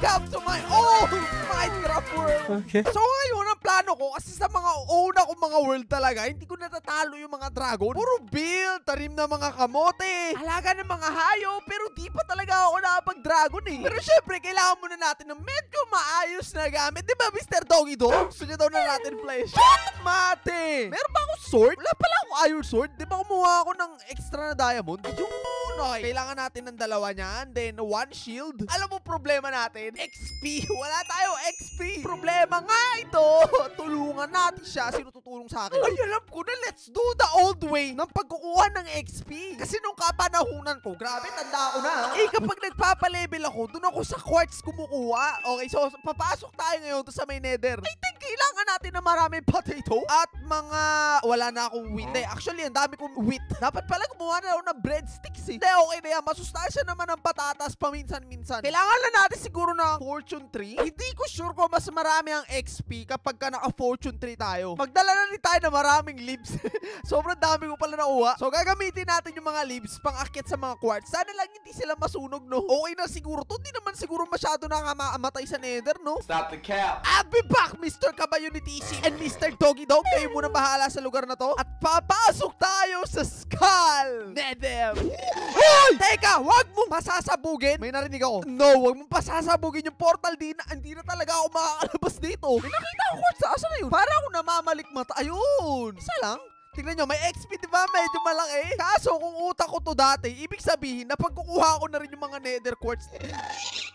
Welcome to my old Minecraft world! Okay. So ngayon, ang plano ko, kasi sa mga una kong mga world talaga, hindi ko natatalo yung mga dragon. Puro build, tarim na mga kamote, alaga ng mga hayop, pero di pa talaga ako nakapag-dragon eh. Pero syempre, kailangan muna natin ng medyo maayos na gamit. Di ba, Mr. Doggy Dog? Gusto niya daw na natin flesh. Mate! Meron ba akong sword? Wala pala akong iron sword. Di ba kumuha ako ng extra na diamond? Ayun, okay. Kailangan natin ng dalawa niyan. Then, one shield. Alam mo problema natin? XP. Wala tayo XP. Problema nga ito. Tulungan natin siya. Sino tutulong sa akin? Ay, alam ko na. Let's do the old way ng pagkukuha ng XP. Kasi nung kapanahunan ko, grabe, tanda ko na. Eh, kapag nagpapalevel ako, dun ako sa quartz kumukuha. Okay, so papasok tayo ngayon to sa may nether. I think kailangan natin ng maraming potato at mga wala na akong wheat. Eh, actually, ang dami kong wheat. Dapat pala gumawa na ako ng breadsticks eh. Hindi, okay na yan. Masustansya naman ng patatas paminsan-minsan. Kailangan na natin siguro ng fortune tree. Hindi ko sure kung mas marami ang XP kapag ka naka-fortune tree tayo. Magdala na rin tayo ng maraming leaves. Sobrang dami ko pala nakuha. So, gagamitin natin yung mga leaves pang akit sa mga quartz. Sana lang hindi sila masunog, no? Okay na siguro to. Hindi naman siguro masyado nakamamatay sa nether, no? Stop the cap. I'll be back, Mr. Kabayunitishi and Mr. Doggy Dog. Kayo muna bahala sa lugar na to. At papasok tayo sa Skull Nether. Hoy! Teka, wag mong pasasabugin. May narinig ako. No, wag mong pasasabugin yung portal. Di na, hindi na talaga ako makakalabas dito. May nakita ako sa asa na yun. Para ako namamalikmata. Ayun. Isa lang. Tingnan nyo, may XP, di ba? Medyo malaki. Kaso, kung utak ko to dati, ibig sabihin na pagkukuha ko na rin yung mga nether quartz.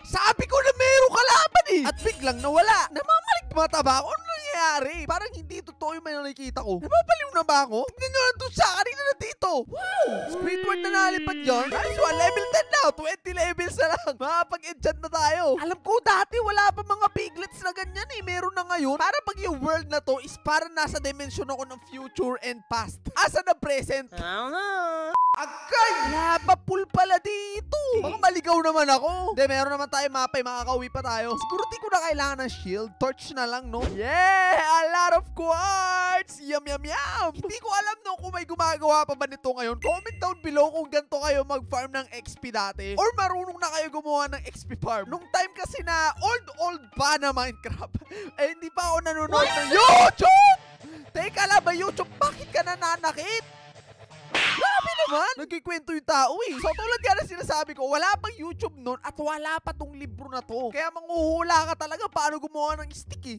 Sabi ko na meron kalaban eh. At biglang nawala. Namamalikmata ba ako? Nangyayari? Parang hindi totoo yung may nakikita ko. Nababaliw na ba ako? Tingnan nyo, nandun siya. Kanina na dito. Wow! Squidward na nalipad yun. One. Level 10 na. 20 levels na lang. Makapag-enchant na tayo. Alam ko dati wala pa mga piglets na ganyan eh. Meron na ngayon. Para pag yung world na to is para nasa dimension ako ng future and past. Asa na present? I don't know. Agay! Napapul pala dito! Baka maligaw naman ako. Hindi, meron naman tayo mapa. Makakauwi pa tayo. Siguro di ko na kailangan ng shield. Torch na lang, no? Yeah! A lot of quartz! Yum, yum, yum! Hindi ko alam no kung may gumagawa pa ba nito ngayon. Comment down below kung ganito kayo mag-farm ng XP dati. Or marunong na kayo gumawa ng XP farm. Nung time kasi na old-old pa na Minecraft. eh, hindi pa ako nanonood ng YouTube! Teka lang ba, YouTube? Bakit ka nananakit? Grabe naman! Nagkikwento yung tao eh. So tulad nga na sinasabi ko, wala pang YouTube noon at wala pa tong libro na to. Kaya manghuhula ka talaga paano gumawa ng stick eh.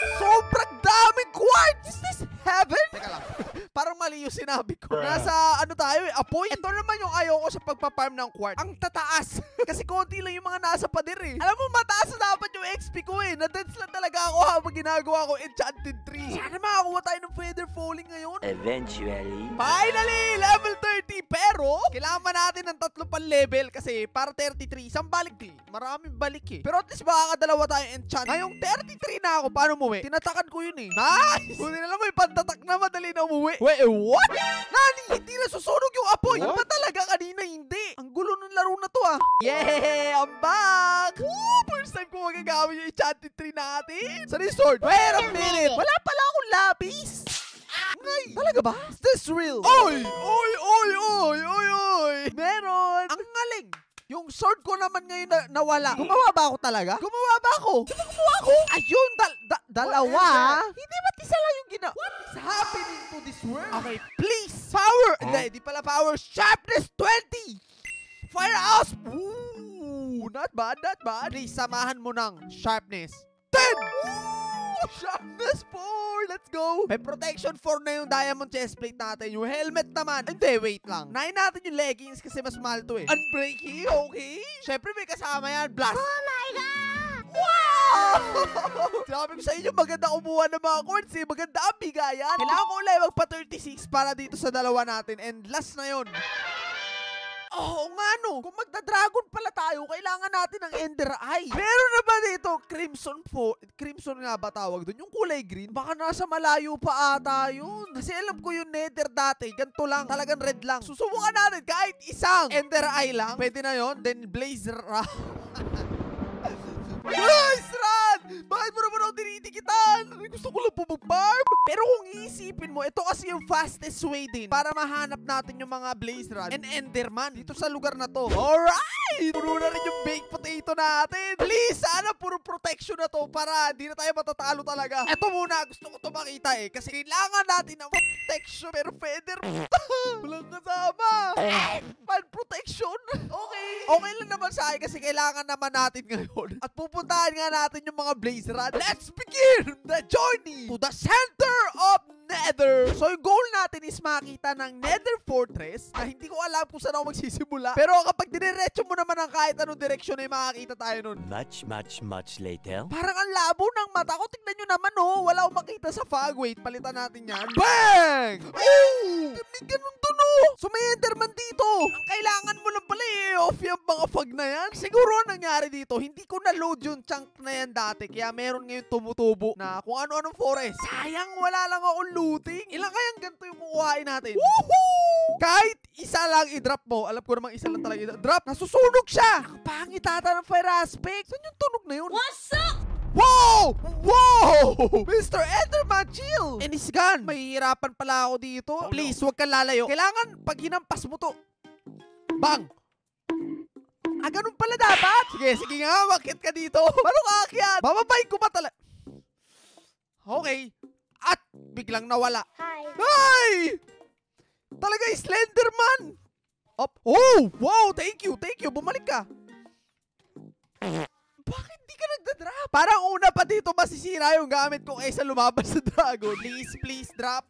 Sobrang daming quartz! Is this heaven? Teka lang. Parang mali yung sinabi ko. Nasa ano tayo eh, apoy. Ito naman yung ayaw ko sa pagpaparm ng quartz. Ang tataas. Kasi konti lang yung mga nasa pader eh. Alam mo, mataas na dapat yung XP ko eh. Na-dance lang talaga ako habang ginagawa ko enchanted tree. Sana makakuha tayo ng falling ngayon. Eventually. Finally! Level 30! Pero, kailangan pa natin ng tatlo pang level kasi para 33, isang balik eh. Maraming balik eh. Pero at least makakadalawa tayo enchant. Ngayong 33 na ako, paano umuwi? Tinatakan ko yun eh. Nice! Buti na lang may pantatak na madali na umuwi. Wait, eh, what? Nani, hindi na susunog yung apoy. Yung ba talaga kanina hindi? Ang gulo ng laro na to ah. Yeah! I'm back! Woo! First time ko magagamit yung enchanted tree natin. Sa resort. Wait a minute! Wala pala akong lapis! Ngay! Talaga ba? Is this real? Oy! Oy! Oy! Oy! Oy! Oy! Meron! Ang galing! Yung sword ko naman ngayon na nawala. Gumawa ba ako talaga? Gumawa ba ako? Di ba gumawa ako? Ayun! Dal da- dalawa? Hindi ba't isa lang yung gina... What is happening to this world? Okay, please! Power! Hindi, di pala power. Sharpness 20! Firehouse! Ooh! Not bad, not bad. Please, samahan mo ng sharpness. 10! Ooh! Sharpness 4! Let's go! May protection 4 na yung diamond chestplate natin. Yung helmet naman. Hindi, wait lang. Nahin natin yung leggings kasi mas mahal to eh. Unbreaky, okay? Siyempre may kasama yan. Blast! Oh my God! Wow! Sabi ko sa inyo, maganda kumuha ng mga coins eh. Maganda ang bigayan. Kailangan ko ulit magpa 36 para dito sa dalawa natin. And last na yun. Oo nga no, kung magda-dragon pala tayo, kailangan natin ng Ender Eye. Meron na ba dito Crimson po? Crimson nga ba tawag doon? Yung kulay green? Baka nasa malayo pa ata yun. Kasi alam ko yung Nether dati, ganito lang, talagang red lang. Susubukan natin kahit isang Ender Eye lang. Pwede na yon Then Blaze Ra. Nice run! Bakit mo naman ako tinitikitan? Gusto ko lang po mag-farm. Pero kung iisipin mo, ito kasi yung fastest way din para mahanap natin yung mga Blaze Rod and Enderman dito sa lugar na to. Alright! Puno na rin yung baked potato natin. Please, sana puro protection na to para di na tayo matatalo talaga. Ito muna, gusto ko to makita eh. Kasi kailangan natin ng protection. Pero feather, walang kasama. Fan protection. Okay. Okay lang naman sa akin kasi kailangan naman natin ngayon. At pupuntahan nga natin yung mga Blaze. Let's begin the journey to the center of Nether. So yung goal natin is makita ng Nether Fortress na hindi ko alam kung saan ako magsisimula. Pero kapag dinerecho mo naman ang kahit anong direksyon ay makakita tayo nun. Much, much, much later. Parang ang labo ng mata ko. Tignan nyo naman, oh. Wala akong makita sa fog. Wait, palitan natin yan. Bang! Oh! May ganun dun, oh. So may Enderman dito. Ang kailangan mo lang pala i-off yung mga fog na yan. Siguro ang nangyari dito, hindi ko na-load yung chunk na yan dati. Kaya meron ngayon tumutubo na kung ano-anong forest. Sayang, wala lang akong looting. Ilang kayang ganito yung kukuhain natin? Woohoo! Kahit isa lang i-drop mo, alam ko namang isa lang talaga i-drop. Drop, nasusunog siya! Ang pangit ata ng fire aspect. Saan yung tunog na yun? What's up? Wow! Wow! Mr. Enderman, chill! And it's gone. Mahihirapan pala ako dito. Please, huwag kang lalayo. Kailangan, pag hinampas mo to, bang! Ah, ganun pala dapat? Sige, sige nga, makit ka dito. Paano ka akyat? Bababay ko ba talaga? Okay. At biglang nawala. Hi. Ay! Talaga Slenderman! Up. Oh! Wow! Thank you! Thank you! Bumalik ka! Bakit di ka nagda-drop? Parang una pa dito masisira yung gamit ko kaysa lumabas sa dragon. Please, please, drop.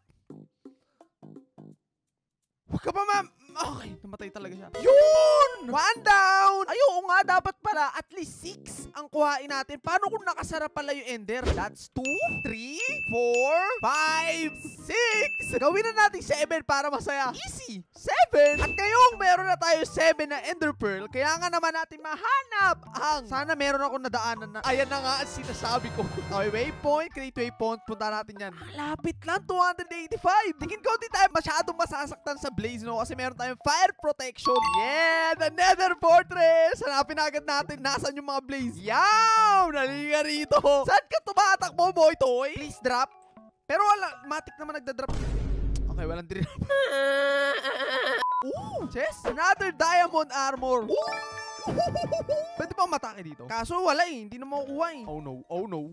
Huwag ka pa ma... Okay, namatay talaga siya. Yun! One down! Ay, oo nga, dapat pala at least six ang kuhain natin. Paano kung nakasara pala yung ender? That's two, three, four, five, six. Gawin na natin seven para masaya. Easy! Seven! At ngayong meron na tayo seven na ender pearl, kaya nga naman natin mahanap ang... Sana meron ako nadaanan na... Ayan na nga ang sinasabi ko. Okay, waypoint, create waypoint. Punta natin yan. Malapit lang, 285. Tingin ko di tayo masyadong masasaktan sa blaze, no? Kasi meron tayong fire protection. Yeah! The nether fortress! Hanapin na agad natin nasan yung mga blaze. Yaw! Naliga rito. Saan ka tumatakbo, boy toy? Please drop. Pero wala, matik naman nagda-drop. Okay, walang drop. Ooh, chest. Another diamond armor. Ooh! Pwede pa matake dito? Kaso wala eh, hindi na makukuha eh. Oh no, oh no.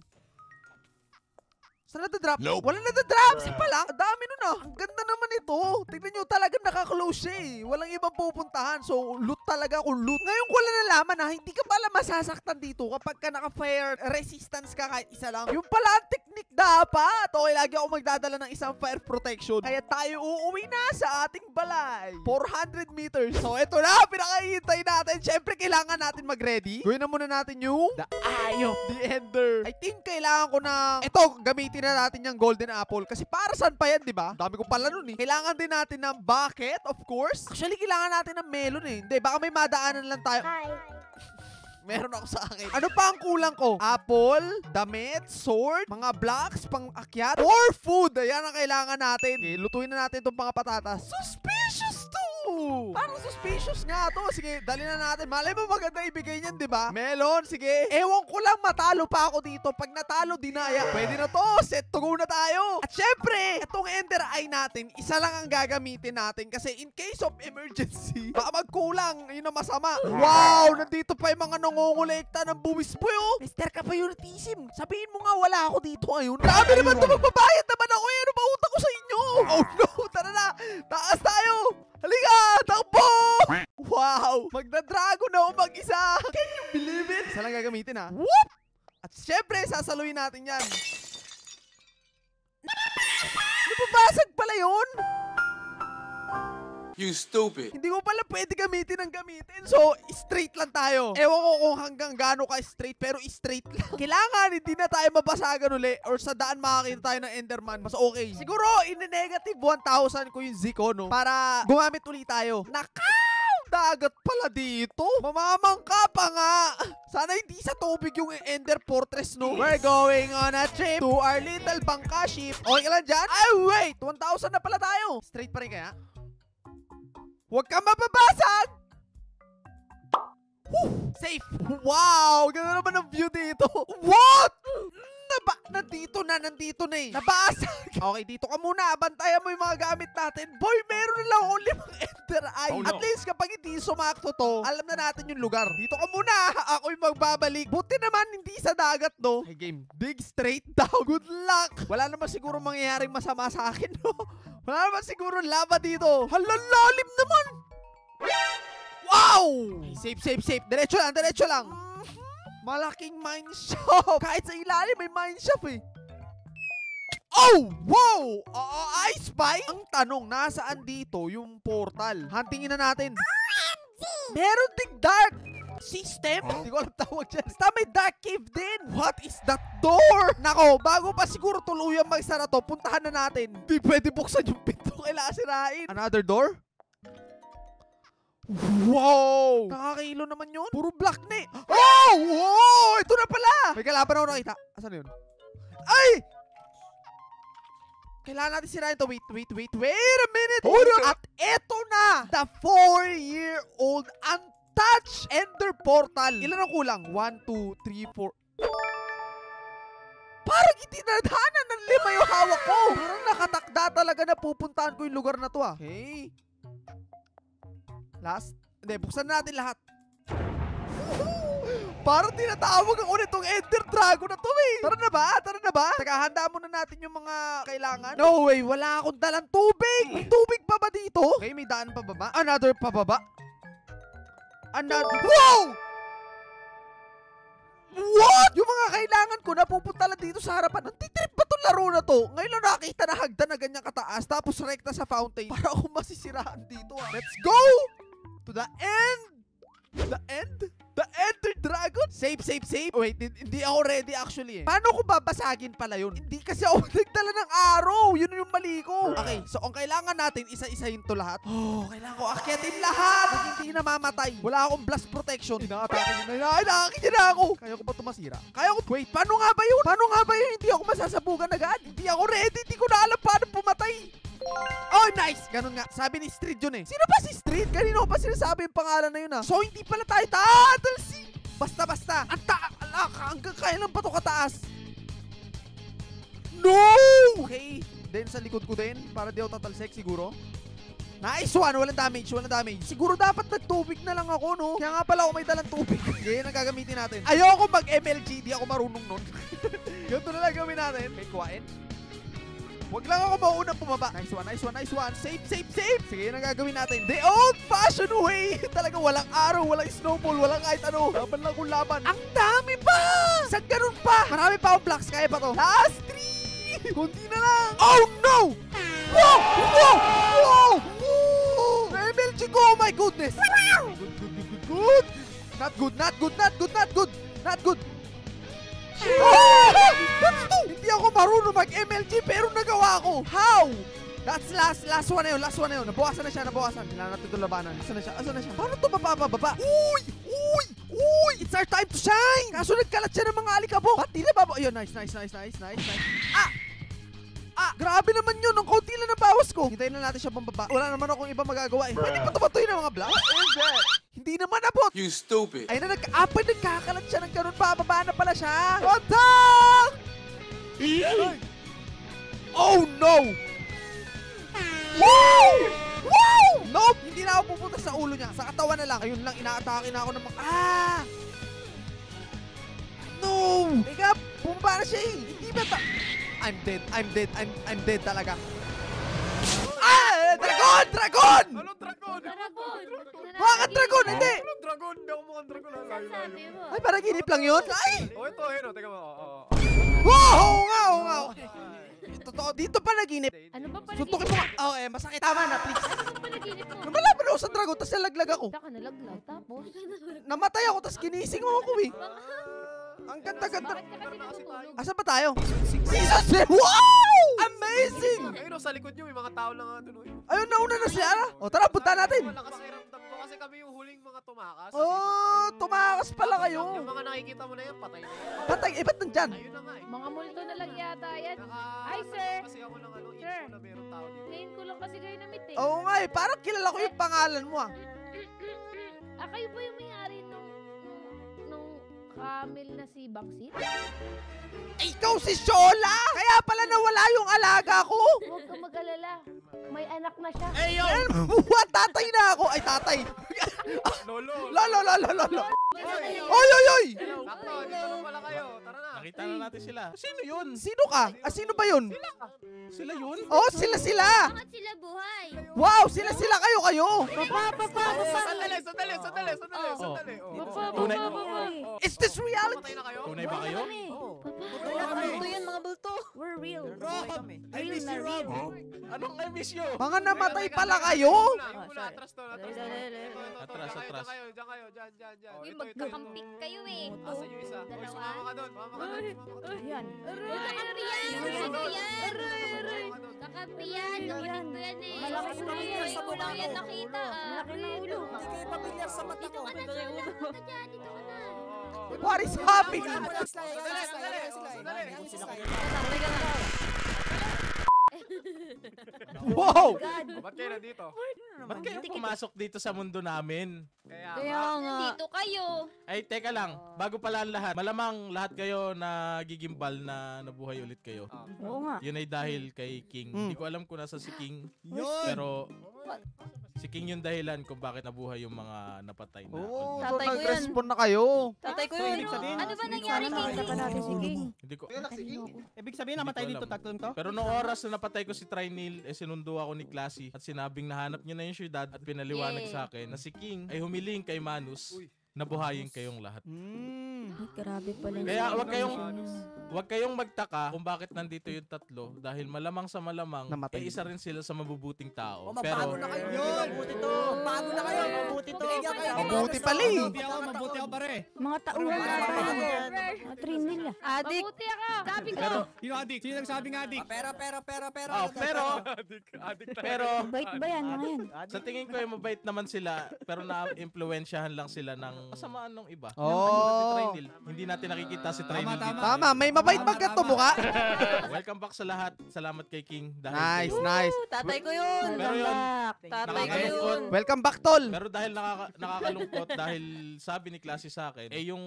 Saan nadadrop? Nope. Wala nadadrop! Isa pa lang? Ang dami nun ah. Ang ganda naman ito. Tignan nyo, talagang nakaklose siya eh. Walang ibang pupuntahan. So, loot talaga kung loot. Ngayon ko lang nalaman na hindi ka pala masasaktan dito kapag ka naka-fire resistance ka kahit isa lang. Yung pala ang technique dapat. Okay, lagi ako magdadala ng isang fire protection. Kaya tayo uuwi na sa ating balay. 400 meters. So, ito na. Pinakahihintay natin. Siyempre, kailangan natin mag-ready. Gawin na muna natin yung The Eye of the Ender. I think kailangan ko na... Ito, gamitin na natin yung golden apple. Kasi para saan pa yan, di ba? Dami ko pala nun eh. Kailangan din natin ng bucket, of course. Actually, kailangan natin ng melon eh. Hindi, baka may madaanan lang tayo. Hi. Meron ako sa akin. Ano pa ang kulang ko? Apple, damit, sword, mga blocks, pang akyat, or food. Ayan ang kailangan natin. Okay, lutuin na natin itong mga patatas. Suspicious to! Parang suspicious nga to. Sige, dali na natin. Malay mo maganda ibigay niyan, di ba? Melon, sige. Ewan ko lang matalo pa ako dito. Pag natalo, dinaya. Pwede na to. Set to go na tayo. At syempre, itong ender eye natin, isa lang ang gagamitin natin. Kasi in case of emergency, baka magkulang. Yun ang masama. Wow! Nandito pa yung mga nangongolekta ng buwis boy, oh. Mr. Kapayunitism, sabihin mo nga wala ako dito ngayon. Grabe naman ito, magbabayad naman ako. Eh, ano ba utang ko sa inyo? Oh no, tara na. Taas tayo. Halika, takbo! Wow! Magda-dragon na ako mag-isa! Can you believe it? Isa lang gagamitin ha. Whoop! At syempre, sasaluhin natin yan. Nababasag pala yun! You stupid. Hindi ko pala pwede gamitin ang gamitin. So, straight lang tayo. Ewan ko kung hanggang gaano ka straight, pero straight lang. Kailangan, hindi na tayo mabasagan uli or sa daan makakita tayo ng Enderman. Mas okay. Siguro, in negative 1,000 ko yung Zico, no? Para gumamit ulit tayo. Nakaw! Dagat pala dito. Mamamangka pa nga. Sana hindi sa tubig yung Ender Fortress, no? We're going on a trip to our little bangka ship. Okay ka lang dyan? Ay, wait! 1,000 na pala tayo. Straight pa rin kaya? Huwag kang mababasag! Whew! Safe! Wow! Ganda naman ang view dito. What? naba... Nandito na, nandito na eh. Nabasag. okay, dito ka muna. Bantayan mo yung mga gamit natin. Boy, meron na lang ako limang ender eye. Oh, no. At least kapag hindi sumakto to, alam na natin yung lugar. Dito ka muna. Ako yung magbabalik. Buti naman hindi sa dagat, no? Hey, game. Dig straight down. Good luck. Wala naman siguro mangyayaring masama sa akin, no? Wala naman siguro lava dito. Halalalim naman. Wow! Safe, safe, safe. Diretso lang, diretso lang. Malaking mine shop. Kahit sa ilalim may mine shop eh. Oh! Wow! Uh, I spy? Ang tanong, nasaan dito yung portal? Huntingin na natin. Meron ding dark system? Hindi ko alam tawag dyan. Basta may dark cave din. What is that door? Nako, bago pa siguro tuluyang magsara to, puntahan na natin. Hindi pwede buksan yung pinto. Kailangan sirain. Another door? Wow! Nakakilo naman yun. Puro black na eh. Oh! Wow! Ito na pala! May kalaban ako nakita. Asan yun? Ay! Kailangan natin sirain to. Wait, wait, wait, wait a minute! Hold on. At eto na! The four-year-old untouched ender portal. Ilan ang kulang? One, two, three, four. Parang hindi nadaanan ng lima yung hawak ko. Parang nakatakda talaga na pupuntahan ko yung lugar na to ah. Okay. Last. Hindi, buksan natin lahat. Parang tinatawag ang ulit tong Ender Dragon na to eh. Tara na ba? Tara na ba? Teka, handa muna natin yung mga kailangan. No way, wala akong dalang tubig. May tubig pa ba dito? Okay, may daan pa baba. Another pa baba. Another. Wow! What? Yung mga kailangan ko napupunta lang dito sa harapan. Nagtitrip ba tong laro na to? Ngayon lang nakita na hagdan na ganyan kataas tapos rekta sa fountain. Para ako masisiraan dito ah. Let's go! To the end! The end? The Ender Dragon? Save, save, save. Wait, hin- hindi ako ready actually eh. Paano ko babasagin pala yun? Hindi kasi ako nagdala ng arrow. Yun yung mali ko. Okay, so ang kailangan natin, isa-isahin to lahat. Oh, kailangan ko akyatin lahat. Pag hindi namamatay. Wala akong blast protection. Inaatake na na. Inaakit na ako. Kaya ko ba tumasira? Kaya ko. Wait, paano nga ba yun? Paano nga ba yun? Hindi ako masasabugan agad. Hindi ako ready. Hindi ko na alam paano pumatay. Oh, nice! Ganun nga. Sabi ni Street yun eh. Sino ba si Street? Kanino ba sinasabi yung pangalan na yun ah? So, hindi pala tayo tatalsi. Basta, basta. Ang ta... Hanggang kailan pa to kataas? No! Okay. Then sa likod ko din, para di ako tatalsik siguro. Nice one! Walang damage, walang damage. Siguro dapat nagtubig na lang ako, no? Kaya nga pala ako may dalang tubig. Ganyan ang gagamitin natin. Ayoko mag-MLG, di ako marunong nun. Ganito na lang gawin natin. Okay, kuhain. Huwag lang ako maunang bumaba. Nice one, nice one, nice one. Safe, safe, safe. Sige, yun ang gagawin natin. The old-fashioned way. Talagang walang araw, walang snowball, walang kahit ano. Laban lang kung laban. Ang dami pa! Sa ganun pa! Marami pa akong blocks. Kaya pa to. Last three! Kunti na lang. Oh, no! Wow! Wow! Wow! Na-MLG ko! Oh my goodness! Good, good, good, good, good. Not good, not good, not good, not good. Not good. Ah! Hindi ako marunong mag-MLG pero nagawa ko. How? That's last, last one na yun, last one na yun. Nabawasan na siya, nabawasan. Kailangan natin labanan. Asan na siya, asan na siya? Paano ito mabababa? Uy! Uy! Uy! It's our time to shine! Kaso nagkalat siya ng mga alikabok. Ba't di na baba? Ayun, nice, nice, nice, nice, nice, nice. Ah! Ah! Grabe naman yun. Ang kaunti lang na bawas ko. Hintayin na natin siya pambaba. Wala naman akong iba magagawa eh. Pwede pa tumatuloy ng mga block? What is that? Hindi naman abot. You stupid. Ay na nag-apay, nagkakalat siya ng ganun. Bababa na pala siya. Contact! Oh no! Wow! Wow! Nope! Hindi na ako pupunta sa ulo niya. Sa katawan na lang. Ayun lang, inaatake na ako ng mga... Ah! No! Teka, bumaba na siya eh. Hindi ba ta... I'm dead. I'm dead. I'm, I'm dead talaga. Ah! Dragon! Dragon! Anong dragon? Dragon! Bakit dragon? Hindi! Anong dragon? Hindi ako mukhang dragon. Ay, parang ginip lang yun. Ay! Oh, ito, ayun. oh. Teka mo. Oo, oo. Wow! Oo nga, oo nga. Okay. Totoo, dito pa naginip. Ano ba pala Suntukin mo nga. Oh, eh, masakit. Tama na, please. Ano ba panaginip mo? Lumalaban ako sa dragon, tapos nalaglag ako. Kita ka nalaglag. Tapos? Namatay ako, tapos ginising mo ako eh. Ang ganda-ganda. Bakit ka kasi natutulog? Asan ba tayo? Season 3! Wow! Amazing! Ayun, oh, sa likod nyo, may mga tao lang nga doon. oh. Ayun, nauna na siya. O, tara, punta natin. Wala kasi ramdam ko kasi kami yung huling mga tumakas. Oh, tumakas pala kayo. Yung mga nakikita mo na yan, patay na. Patay, eh, ba't nandyan? Ayun na nga eh. Mga multo na lang yata yan. Hi, ano sir. Kasi ako lang ano, Sir. na meron tao dito. Ngayon ko lang kasi kayo na-meet eh. Oo nga eh, parang kilala ko yung pangalan mo ah. Ah, kayo ba yung may-ari Camel na si Bangsit? Ikaw si Shola! Kaya pala nawala yung alaga ko! Huwag ka mag-alala. May anak na siya. Eh, yo! What? Tatay na ako! Ay, tatay! Lolo. Lolo, lolo, lolo! Oy, oy, oy! Sakto, dito na pala kayo. Tara na. Nakita na natin sila. Sino yun? Sino ka? Ah, sino ba yun? Sila yun? Oh, sila sila! Bakit sila buhay? Wow, sila sila kayo kayo! Papa, papa, papa. Sandali, sandali, sandali, sandali, Oh. sandali. Oh. Papa, Tunay- papa, papa. Is this reality? Patay na kayo? Tunay ba kayo? We're real. I miss you, Rob. Anong I miss you? Mga namatay pala kayo! Atras to, atras to. Atras, dyan kayo, atras. dyan kayo, dyan kayo, dyan, dyan, dyan. Uy, Ito, ito, ito. magkakampik kayo eh. Asa yung isa? Dalawa. sumama ka doon, sumama ka doon, sumama ka doon. Yan. Ko eh. Malaki sa ulo. Ko yan nakita ah. Malaki na ulo. Dito ka na, dyan, dito ka na. What is happening? Sandali, sandali, sandali. Wow! Oh, Ba't kayo nandito? Ba't kayo pumasok dito sa mundo namin? Kaya Kaya nga. nga. Dito kayo. Ay, teka lang. Bago pala ang lahat. Malamang lahat kayo na gigimbal na nabuhay ulit kayo. Ah. Oo nga. Yun ay dahil kay King. Hindi ko alam kung nasa si King. Pero si King yung dahilan kung bakit nabuhay yung mga napatay na. Oh, old so. Tatay ko yan. nag-respond na kayo. Tatay ko yun. Ano ba nangyari natin si King. Hindi ko. Ibig sabihin namatay dito tatlong to? Pero noong oras na napatay ko si Trinil, eh sinundo ako ni Classy at sinabing nahanap niya na yung syudad at pinaliwanag sa akin na si King ay humiling kay Manus na buhayin kayong lahat. Mm. Ay, grabe pala. Kaya wag kayong wag kayong magtaka kung bakit nandito yung tatlo dahil malamang sa malamang Namatay. eh isa rin sila sa mabubuting tao. Oh, Pero mabago na kayo. Yun. Mabuti to. Bago na kayo. Mabuti to. Binigyan kayo. Mabuti pala eh. Mabuti ako, mabuti ako pare. Mga tauhan na Mabago. Mga train nila. Adik. Mabuti ako. Sabi ko. pero Sino adik? Sino nagsabing adik? Ah, Pera, pera, pera, pera. oh, pero pero Bait ba yan mga yan? sa tingin ko ay mabait naman sila pero na-impluwensyahan lang sila ng kasamaan ng iba. Oh. Katulad ni Trinil. Hindi natin nakikita si Trinil Tama, dito. Tama, may mabait Tama, magka tama. to mukha. Welcome back sa lahat. Salamat kay King. Dahil Nice, kayo- nice. Tatay ko yun. Pero yun, Tatay ko yun. Welcome back, tol. Pero dahil nakaka- nakakalungkot dahil sabi ni klase sa akin, eh yung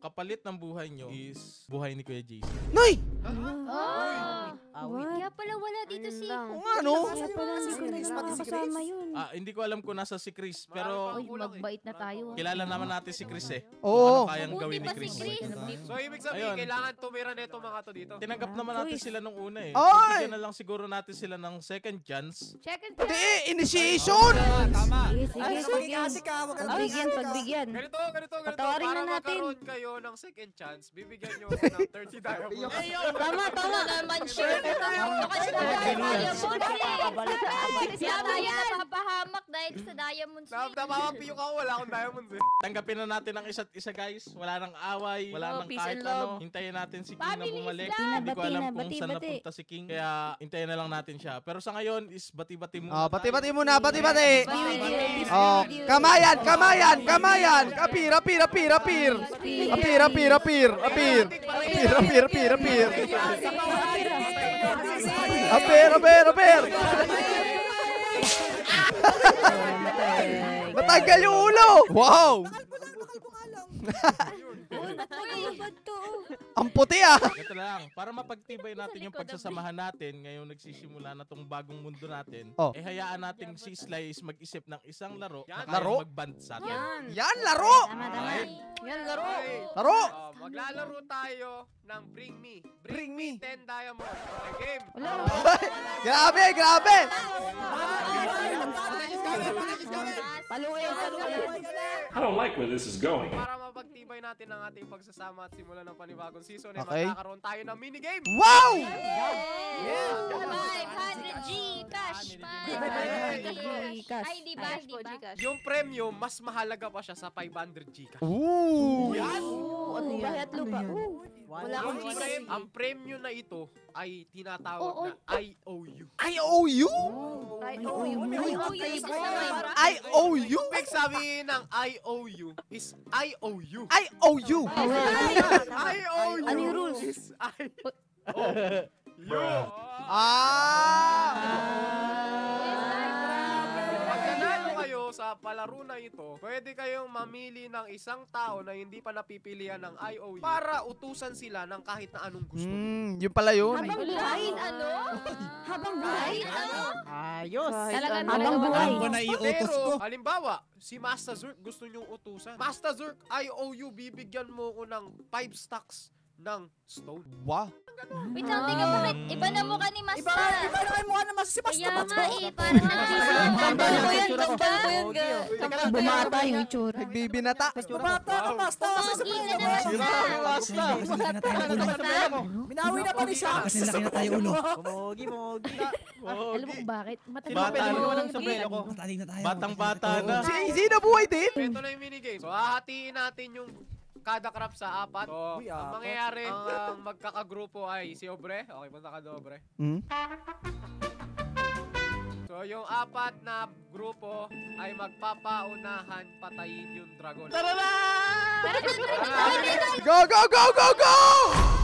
kapalit ng buhay nyo is buhay ni Kuya JC. Noy! Oh. Kaya pala wala dito si... Oo nga, no? Kaya pala hindi ko na nakakasama yun. Ah, hindi ko alam kung nasa si Chris, pero Uy, magbait na tayo. ah. kilala naman natin si Chris eh. Oo. Ano kayang gawin ni si Chris. Chris. So, ibig sabihin, kailangan tumira nito mga to dito. Tinanggap naman natin sila nung una eh. Oy! Bigyan na lang siguro natin sila ng second chance. Check and Hindi, check. initiation! Ah, Tama. Sige, sige, Pagbigyan, pagbigyan. Ganito, ganito, ganito. Patawarin Para na natin. magkaroon kayo ng second chance, bibigyan nyo ako ng 30 diamonds. Tama, tama. naman, sure. Eh. Napapahamak dahil sa diamonds Na, eh. napapapiyok ako, wala akong diamonds eh. Tanggapin na natin ang isa't isa guys. Wala nang away, wala Oh, nang kahit ano. Hintayin natin si King na bumalik. Hindi ko alam kung saan napunta si King. Kaya hintayin na lang natin siya. Pero sa ngayon is bati-bati muna. Oh, bati-bati muna, bati-bati. Oh, kamayan, kamayan, kamayan. Kapir, apir, apir, apir. Apir, apir, apir, apir. Apir, apir, apir, apir. Apir, apir, apir. Matanggal yung ulo. Wow! Ang puti ah. Ito lang, para mapagtibay natin yung pagsasamahan natin ngayong nagsisimula na tong bagong mundo natin, Oh. eh hayaan natin si Slice mag-isip ng isang laro Yan. na kaya Laro? mag-band sa atin. Yan, laro. Tama, tama. Yan, laro. Laro. Oh, maglalaro tayo ng Bring Me. Bring me. 10 diamonds. Okay, game. Wala. Grabe, grabe. Paluin, paluin. I don't like where this is going. Mapagtibay natin ang ating pagsasama at simulan ng panibagong season, eh, Okay. magkakaroon tayo ng minigame. Wow! 500 G cash. 500 Cash. Ay, di ba? Di ba? Yung premyo, mas mahalaga pa siya sa 500 Gcash. Ooh. Oo, ano yan? At lupa. Wala Ang, akong prem- ang premyo na ito ay tinatawag Oo. na IOU. I owe you? Oh, eh. I owe you? Ibig sabihin ng IOU is IOU. I owe you. IOU Ano yung rules? is IOU. Ah! Pag nanalo ito, pwede kayong mamili ng isang tao na hindi pa napipilian ng IOU para utusan sila ng kahit na anong gusto. Hmm, yun pala yun. Habang buhay. Ano? Habang buhay. Ano? Ayos. Talaga habang buhay. ko na iutos ko. Pero, halimbawa, si Master Zurk gusto niyong utusan. Master Zurk, IOU, bibigyan mo ko ng 5 stacks ng stone. Wow. Wait lang, tingnan mo. bakit Iba na mukha ni Iba, Master. iba na kayo mukha na mas si Basta Kaya Bato. nga eh, parang nagsisipag. Kambal ko Kambal kambal ko. Kambal bumata yung itsura. Nagbibinata. Bumata ka, Basta. Pogi sa ka na Master. Binawi na pa ni siya. Kasi laki na tayo ulo. Mogi, mogi. Alam mo kung bakit? Bata na. mo ng sombrero ko. Na tayo. Batang-bata na. Si Easy na buhay din. Ito na yung minigame. So, hahatiin natin yung kada crop sa apat. So, Uy, ang apat. mangyayari, ang ang magkakagrupo ay si Obre. Okay, punta ka do, Obre. Hmm? So, yung apat na grupo ay magpapaunahan patayin yung dragon. Tara na! Go, go, go, go, go!